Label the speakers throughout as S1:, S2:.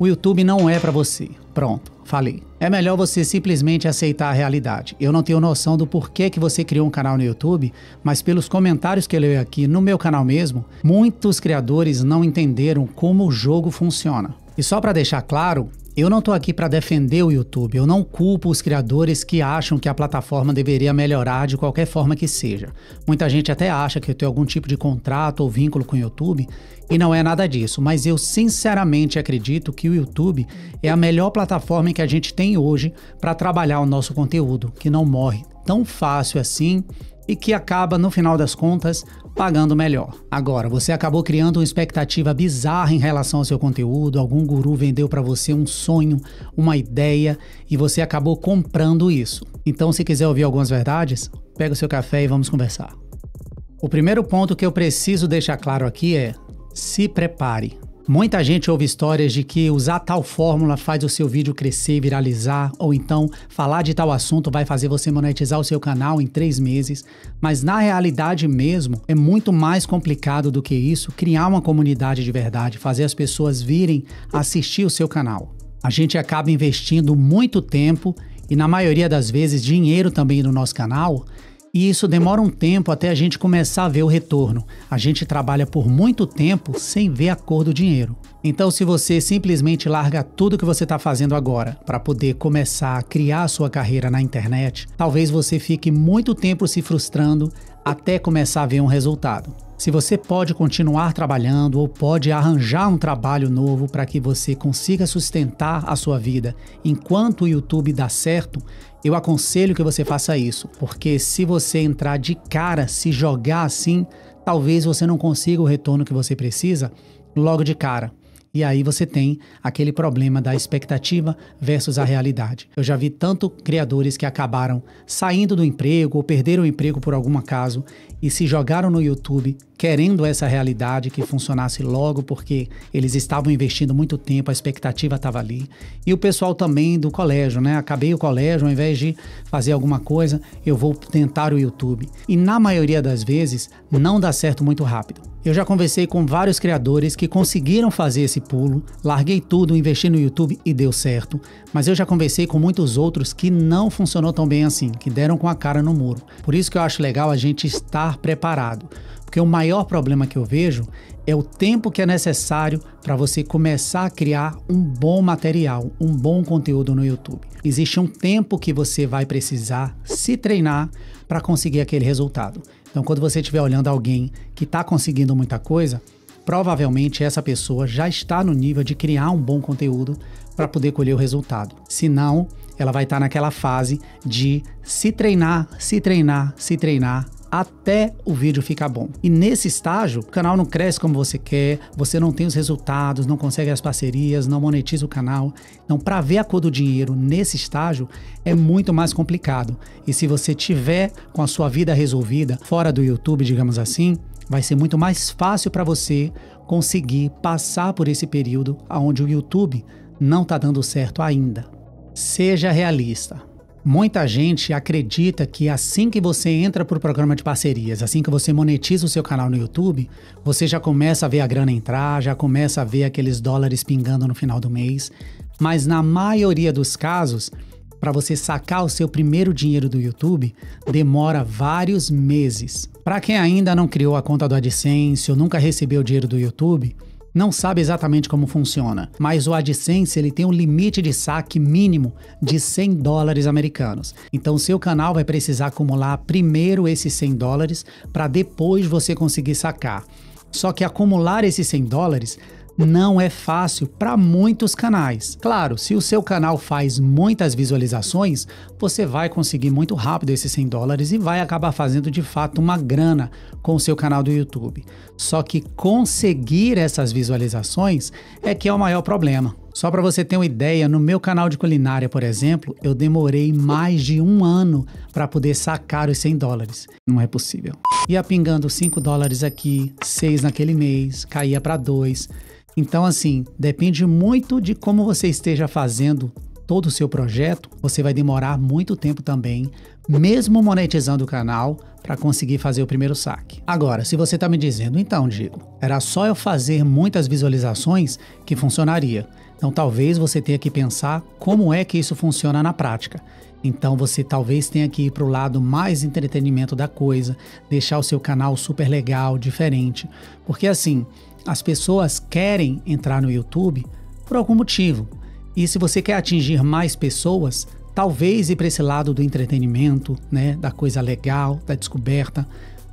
S1: O YouTube não é para você. Pronto, falei. É melhor você simplesmente aceitar a realidade. Eu não tenho noção do porquê que você criou um canal no YouTube, mas pelos comentários que eu leio aqui no meu canal mesmo, muitos criadores não entenderam como o jogo funciona. E só para deixar claro, eu não estou aqui para defender o YouTube, eu não culpo os criadores que acham que a plataforma deveria melhorar de qualquer forma que seja. Muita gente até acha que eu tenho algum tipo de contrato ou vínculo com o YouTube e não é nada disso, mas eu sinceramente acredito que o YouTube é a melhor plataforma que a gente tem hoje para trabalhar o nosso conteúdo, que não morre tão fácil assim e que acaba, no final das contas, pagando melhor. Agora, você acabou criando uma expectativa bizarra em relação ao seu conteúdo, algum guru vendeu para você um sonho, uma ideia e você acabou comprando isso. Então, se quiser ouvir algumas verdades, pega o seu café e vamos conversar. O primeiro ponto que eu preciso deixar claro aqui é: se prepare. Muita gente ouve histórias de que usar tal fórmula faz o seu vídeo crescer e viralizar, ou então falar de tal assunto vai fazer você monetizar o seu canal em três meses, mas na realidade mesmo é muito mais complicado do que isso criar uma comunidade de verdade, fazer as pessoas virem assistir o seu canal. A gente acaba investindo muito tempo e, na maioria das vezes, dinheiro também no nosso canal e isso demora um tempo até a gente começar a ver o retorno. A gente trabalha por muito tempo sem ver a cor do dinheiro. Então, se você simplesmente larga tudo que você está fazendo agora para poder começar a criar a sua carreira na internet, talvez você fique muito tempo se frustrando até começar a ver um resultado. Se você pode continuar trabalhando ou pode arranjar um trabalho novo para que você consiga sustentar a sua vida enquanto o YouTube dá certo, eu aconselho que você faça isso, porque se você entrar de cara, se jogar assim, talvez você não consiga o retorno que você precisa logo de cara. E aí você tem aquele problema da expectativa versus a realidade. Eu já vi tanto criadores que acabaram saindo do emprego ou perderam o emprego por algum acaso e se jogaram no YouTube querendo essa realidade que funcionasse logo, porque eles estavam investindo muito tempo, a expectativa estava ali. E o pessoal também do colégio, né? Acabei o colégio, ao invés de fazer alguma coisa, eu vou tentar o YouTube. E na maioria das vezes, não dá certo muito rápido. Eu já conversei com vários criadores que conseguiram fazer esse pulo, larguei tudo, investi no YouTube e deu certo, mas eu já conversei com muitos outros que não funcionou tão bem assim, que deram com a cara no muro. Por isso que eu acho legal a gente estar preparado. Porque o maior problema que eu vejo é o tempo que é necessário para você começar a criar um bom material, um bom conteúdo no YouTube. Existe um tempo que você vai precisar se treinar para conseguir aquele resultado. Então, quando você estiver olhando alguém que está conseguindo muita coisa, provavelmente essa pessoa já está no nível de criar um bom conteúdo para poder colher o resultado. Se não, ela vai estar tá naquela fase de se treinar, se treinar, se treinar até o vídeo ficar bom. E nesse estágio, o canal não cresce como você quer, você não tem os resultados, não consegue as parcerias, não monetiza o canal. Então, para ver a cor do dinheiro nesse estágio é muito mais complicado. E se você tiver com a sua vida resolvida fora do YouTube, digamos assim, vai ser muito mais fácil para você conseguir passar por esse período onde o YouTube não está dando certo ainda. Seja realista. Muita gente acredita que assim que você entra para o programa de parcerias, assim que você monetiza o seu canal no YouTube, você já começa a ver a grana entrar, já começa a ver aqueles dólares pingando no final do mês. Mas na maioria dos casos, para você sacar o seu primeiro dinheiro do YouTube, demora vários meses. Para quem ainda não criou a conta do AdSense ou nunca recebeu dinheiro do YouTube, não sabe exatamente como funciona, mas o AdSense ele tem um limite de saque mínimo de 100 dólares americanos. Então, seu canal vai precisar acumular primeiro esses 100 dólares para depois você conseguir sacar. Só que acumular esses 100 dólares não é fácil para muitos canais. Claro, se o seu canal faz muitas visualizações, você vai conseguir muito rápido esses 100 dólares e vai acabar fazendo de fato uma grana com o seu canal do YouTube. Só que conseguir essas visualizações é que é o maior problema. Só para você ter uma ideia, no meu canal de culinária, por exemplo, eu demorei mais de um ano para poder sacar os 100 dólares. Não é possível. Ia pingando 5 dólares aqui, 6 naquele mês, caía para 2. Então, assim, depende muito de como você esteja fazendo todo o seu projeto, você vai demorar muito tempo também, mesmo monetizando o canal, para conseguir fazer o primeiro saque. Agora, se você está me dizendo, então, Diego, era só eu fazer muitas visualizações que funcionaria. Então talvez você tenha que pensar como é que isso funciona na prática. Então você talvez tenha que ir para o lado mais entretenimento da coisa, deixar o seu canal super legal, diferente. Porque assim, as pessoas querem entrar no YouTube por algum motivo. E se você quer atingir mais pessoas, talvez ir para esse lado do entretenimento, né, da coisa legal, da descoberta,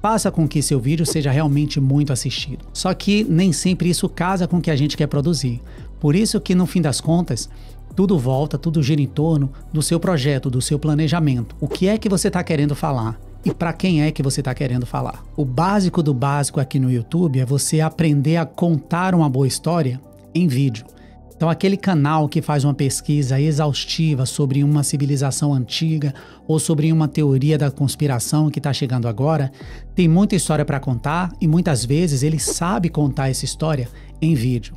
S1: faça com que seu vídeo seja realmente muito assistido. Só que nem sempre isso casa com o que a gente quer produzir. Por isso que no fim das contas, tudo volta, tudo gira em torno do seu projeto, do seu planejamento. O que é que você está querendo falar? E para quem é que você está querendo falar? O básico do básico aqui no YouTube é você aprender a contar uma boa história em vídeo. Então, aquele canal que faz uma pesquisa exaustiva sobre uma civilização antiga ou sobre uma teoria da conspiração que está chegando agora, tem muita história para contar e muitas vezes ele sabe contar essa história em vídeo.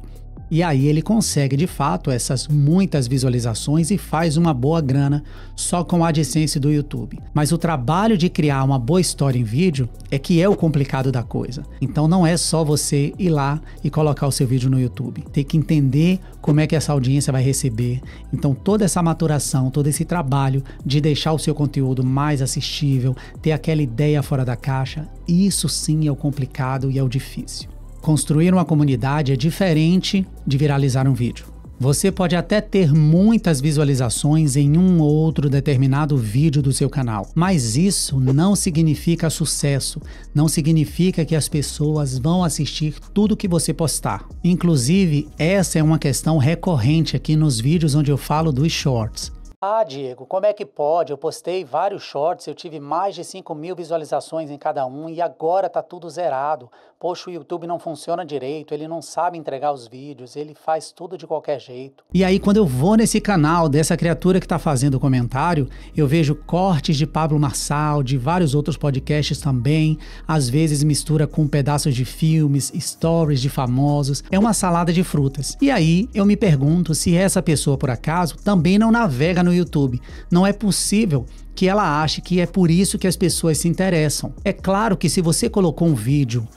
S1: E aí ele consegue de fato essas muitas visualizações e faz uma boa grana só com a AdSense do YouTube. Mas o trabalho de criar uma boa história em vídeo é que é o complicado da coisa. Então não é só você ir lá e colocar o seu vídeo no YouTube. Tem que entender como é que essa audiência vai receber. Então toda essa maturação, todo esse trabalho de deixar o seu conteúdo mais assistível, ter aquela ideia fora da caixa, isso sim é o complicado e é o difícil. Construir uma comunidade é diferente de viralizar um vídeo. Você pode até ter muitas visualizações em um ou outro determinado vídeo do seu canal, mas isso não significa sucesso, não significa que as pessoas vão assistir tudo que você postar. Inclusive, essa é uma questão recorrente aqui nos vídeos onde eu falo dos shorts. Ah, Diego, como é que pode? Eu postei vários shorts, eu tive mais de 5 mil visualizações em cada um e agora tá tudo zerado. Poxa, o YouTube não funciona direito, ele não sabe entregar os vídeos, ele faz tudo de qualquer jeito. E aí, quando eu vou nesse canal dessa criatura que tá fazendo o comentário, eu vejo cortes de Pablo Marçal, de vários outros podcasts também, às vezes mistura com pedaços de filmes, stories de famosos, é uma salada de frutas. E aí, eu me pergunto se essa pessoa, por acaso, também não navega no YouTube. Não é possível que ela ache que é por isso que as pessoas se interessam. É claro que se você colocou um vídeo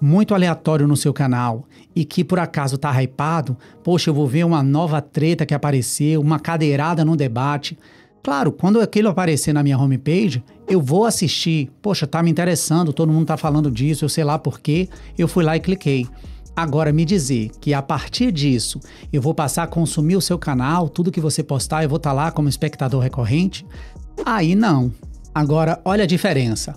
S1: muito aleatório no seu canal e que por acaso tá hypado, poxa, eu vou ver uma nova treta que apareceu, uma cadeirada no debate. Claro, quando aquilo aparecer na minha homepage, eu vou assistir. Poxa, tá me interessando, todo mundo tá falando disso, eu sei lá por quê, eu fui lá e cliquei. Agora, me dizer que a partir disso eu vou passar a consumir o seu canal, tudo que você postar, eu vou estar tá lá como espectador recorrente? Aí não. Agora, olha a diferença.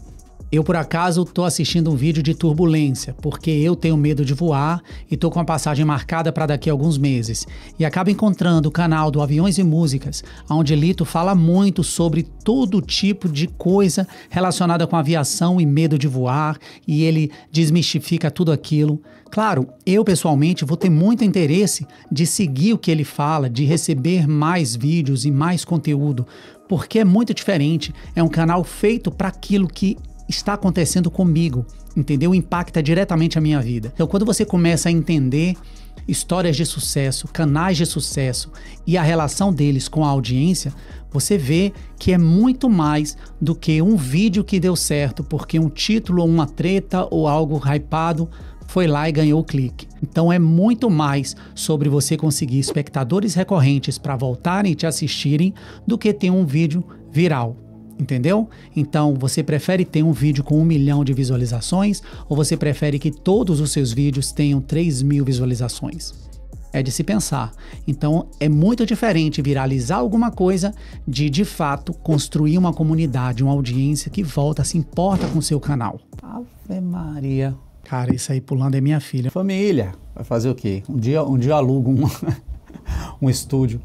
S1: Eu, por acaso, estou assistindo um vídeo de turbulência, porque eu tenho medo de voar e estou com a passagem marcada para daqui a alguns meses. E acabo encontrando o canal do Aviões e Músicas, onde Lito fala muito sobre todo tipo de coisa relacionada com aviação e medo de voar, e ele desmistifica tudo aquilo. Claro, eu pessoalmente vou ter muito interesse de seguir o que ele fala, de receber mais vídeos e mais conteúdo, porque é muito diferente. É um canal feito para aquilo que está acontecendo comigo, entendeu? Impacta diretamente a minha vida. Então, quando você começa a entender histórias de sucesso, canais de sucesso e a relação deles com a audiência, você vê que é muito mais do que um vídeo que deu certo porque um título ou uma treta ou algo hypado foi lá e ganhou o clique. Então é muito mais sobre você conseguir espectadores recorrentes para voltarem e te assistirem do que ter um vídeo viral entendeu? Então, você prefere ter um vídeo com um milhão de visualizações ou você prefere que todos os seus vídeos tenham 3 mil visualizações? É de se pensar. Então, é muito diferente viralizar alguma coisa de, de fato, construir uma comunidade, uma audiência que volta, se importa com o seu canal. Ave Maria. Cara, isso aí pulando é minha filha.
S2: Família, vai fazer o quê? Um dia, um dia eu alugo um, um estúdio.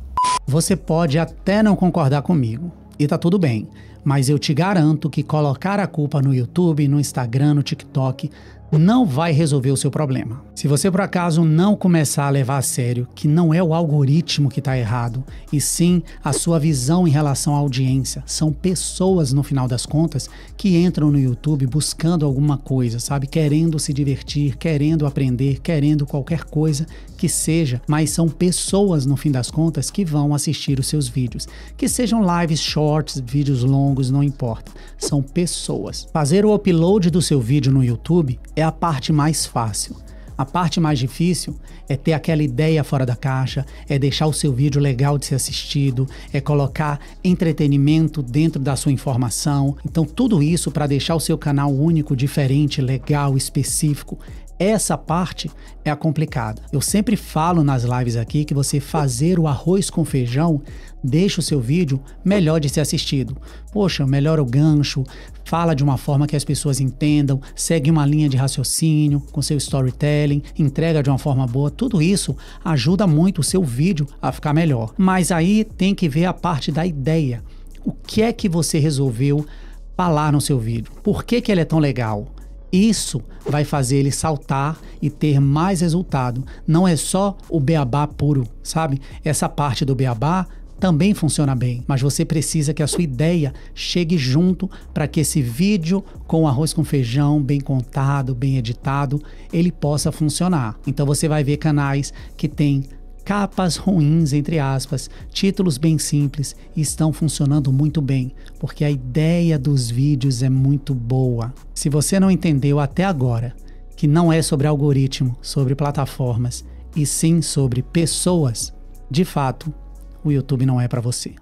S1: Você pode até não concordar comigo, e tá tudo bem. Mas eu te garanto que colocar a culpa no YouTube, no Instagram, no TikTok não vai resolver o seu problema. Se você por acaso não começar a levar a sério que não é o algoritmo que está errado, e sim a sua visão em relação à audiência, são pessoas no final das contas que entram no YouTube buscando alguma coisa, sabe? Querendo se divertir, querendo aprender, querendo qualquer coisa que seja, mas são pessoas no fim das contas que vão assistir os seus vídeos. Que sejam lives shorts, vídeos longos, não importa. São pessoas. Fazer o upload do seu vídeo no YouTube é a parte mais fácil. A parte mais difícil é ter aquela ideia fora da caixa, é deixar o seu vídeo legal de ser assistido, é colocar entretenimento dentro da sua informação. Então, tudo isso para deixar o seu canal único, diferente, legal, específico. Essa parte é a complicada. Eu sempre falo nas lives aqui que você fazer o arroz com feijão deixa o seu vídeo melhor de ser assistido. Poxa, melhora o gancho, fala de uma forma que as pessoas entendam, segue uma linha de raciocínio com seu storytelling, entrega de uma forma boa. Tudo isso ajuda muito o seu vídeo a ficar melhor. Mas aí tem que ver a parte da ideia. O que é que você resolveu falar no seu vídeo? Por que, que ele é tão legal? Isso vai fazer ele saltar e ter mais resultado. Não é só o beabá puro, sabe? Essa parte do beabá também funciona bem, mas você precisa que a sua ideia chegue junto para que esse vídeo com arroz com feijão bem contado, bem editado, ele possa funcionar. Então você vai ver canais que têm capas ruins, entre aspas, títulos bem simples estão funcionando muito bem, porque a ideia dos vídeos é muito boa. Se você não entendeu até agora que não é sobre algoritmo, sobre plataformas, e sim sobre pessoas, de fato, o YouTube não é para você.